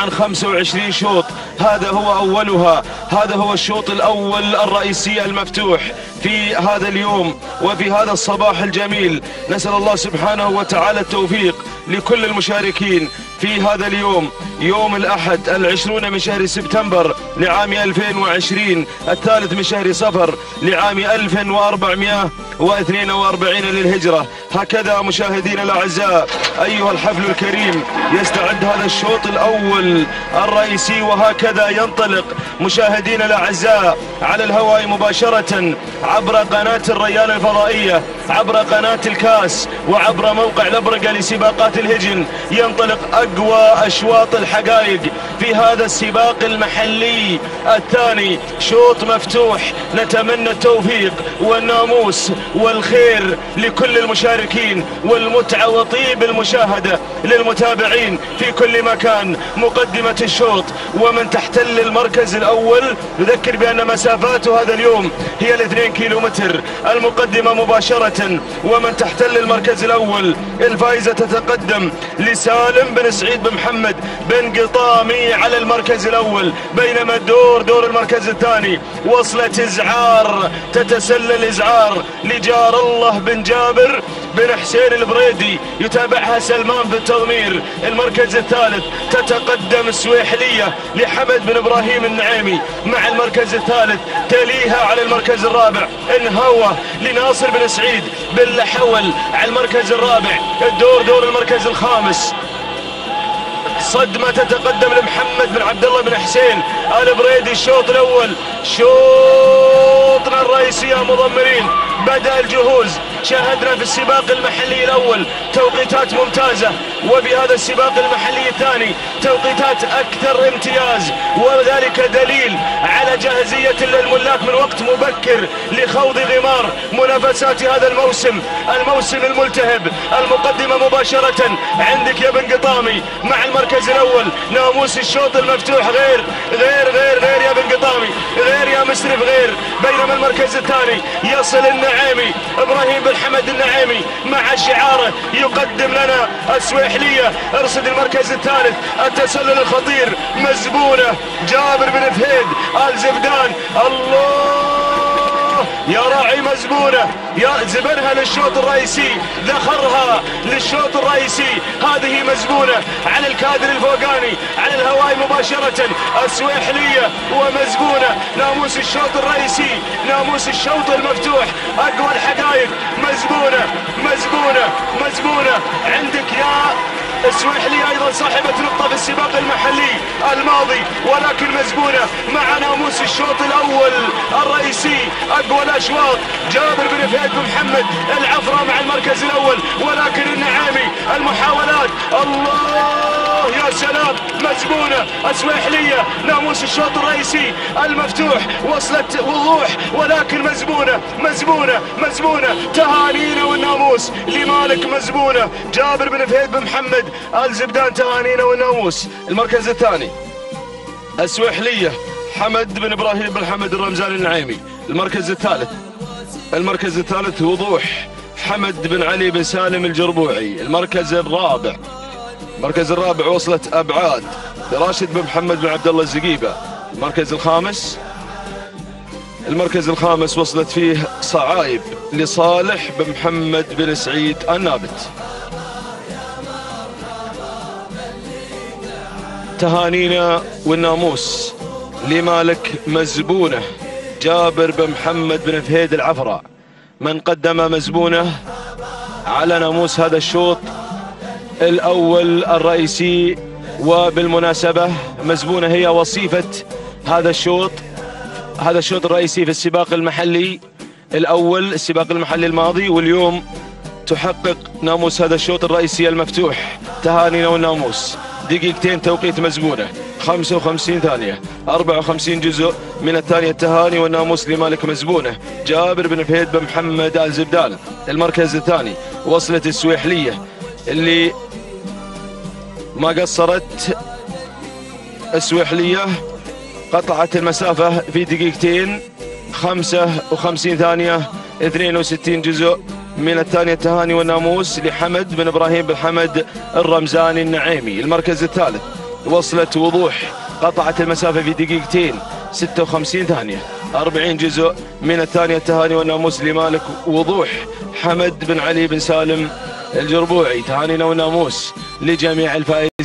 عن 25 شوط. هذا هو أولها. هذا هو الشوط الأول الرئيسي المفتوح في هذا اليوم وفي هذا الصباح الجميل. نسأل الله سبحانه وتعالى التوفيق لكل المشاركين. في هذا اليوم يوم الأحد العشرون من شهر سبتمبر لعام 2020 الثالث من شهر صفر لعام 1442 للهجرة. هكذا مشاهدينا الأعزاء أيها الحفل الكريم يستعد هذا الشوط الأول الرئيسي وهكذا ينطلق مشاهدينا الأعزاء على الهواء مباشرة عبر قناة الريان الفضائية عبر قناة الكاس وعبر موقع لبرقة لسباقات الهجن. ينطلق أقوى أشواط الحقائق في هذا السباق المحلي. الثاني شوط مفتوح. نتمنى التوفيق والناموس والخير لكل المشاركين والمتعة وطيب المشاهدة للمتابعين في كل مكان. مقدمة الشوط ومن تحتل المركز الأول. نذكر بأن مسافات هذا اليوم هي الاثنين كيلو متر المقدمة مباشرة ومن تحتل المركز الأول. الفائزة تتقدم لسالم بن سعيد بن محمد بن قطامي على المركز الأول بينما الدور دور المركز الثاني وصلة إزعار تتسلل إزعار لجار الله بن جابر بن حسين البريدي يتابعها سلمان في التضمير. المركز الثالث تتقدم السويحلية لحمد بن إبراهيم النعيمي. مع المركز الثالث تليها على المركز الرابع انهوى لناصر بن سعيد بن لحول على المركز الرابع. الدور دور المركز الخامس صدمة تتقدم لمحمد بن عبد الله بن حسين. البريدي الشوط الأول. شوطنا الرئيسي يا مضمرين. بدأ الجهوز. شاهدنا في السباق المحلي الأول. توقيتات ممتازة. وفي هذا السباق المحلي الثاني توقيتات أكثر امتياز. وذلك دليل على جاهزية للملاك من وقت مبكر لخوض غمار منافسات هذا الموسم. الموسم الملتهب المقدمة مباشرة عندك يا بن قطامي مع المركز الأول. ناموس الشوط المفتوح غير غير غير غير يا بن قطامي. غير يا مسرف غير بينما المركز الثاني يصل النعيمي إبراهيم بن حمد النعيمي مع شعاره يقدم لنا السويحلية. ارصد المركز الثالث التسلل الخطير مزبونة جابر بن فهيد آل زبدان. الله! يا راعي مزبونة يا زبنها للشوط الرئيسي ذخرها للشوط الرئيسي. هذه مزبونة على الكادر الفوقاني على الهواء مباشرة. السويحلية ومزبونة. ناموس الشوط الرئيسي ناموس الشوط المفتوح. أقوى الحقائق. مزبونة مزبونة مزبونة. عندك يا السويحلي أيضا صاحبة نقطة في السباق المحلي الماضي ولكن مزبونة مع ناموس الشوط الأول الرئيسي. أقوى الأشواط. جابر بن فهد بن محمد العفرة مع المركز الأول ولكن النعامي المحاولات. الله يا سلام. مزبونة السويحلية ناموس الشوط الرئيسي المفتوح. وصلت وضوح ولكن مزبونة مزبونة مزبونة. تهانينا والناموس. لمالك مزبونة. جابر بن فهد بن محمد الزبدان تهانينا والناموس المركز الثاني. السويحلية حمد بن إبراهيم بن حمد الرمزاني النعيمي. المركز الثالث. المركز الثالث وضوح حمد بن علي بن سالم الجربوعي. المركز الرابع. المركز الرابع وصلت أبعاد. راشد بن محمد بن عبد الله الزقيبة. المركز الخامس. المركز الخامس وصلت فيه صعايب لصالح بن محمد بن سعيد النابت. تهانينا والناموس لمالك مزبونه. جابر بن محمد بن فهيد العفراء من قدم مزبونه على ناموس هذا الشوط الأول الرئيسي وبالمناسبة مزبونة هي وصيفة هذا الشوط. هذا الشوط الرئيسي في السباق المحلي الأول السباق المحلي الماضي واليوم تحقق ناموس هذا الشوط الرئيسي المفتوح. تهانينا والناموس. دقيقتين توقيت مزبونة. 55 ثانية. 54 جزء من الثانية التهاني والناموس لمالك مزبونة. جابر بن فهيد بن محمد آل زبدان. المركز الثاني. وصلت السويحلية. اللي ما قصرت السويحلية. قطعت المسافة في دقيقتين. 55 ثانية. 62 جزء. من الثانية التهاني والناموس لحمد بن إبراهيم بن حمد الرمزاني النعيمي. المركز الثالث وصلت وضوح. قطعت المسافة في دقيقتين. 56 ثانية. 40 جزء من الثانية التهاني والناموس لمالك وضوح. حمد بن علي بن سالم الجربوعي. تهانينا والناموس لجميع الفائزين.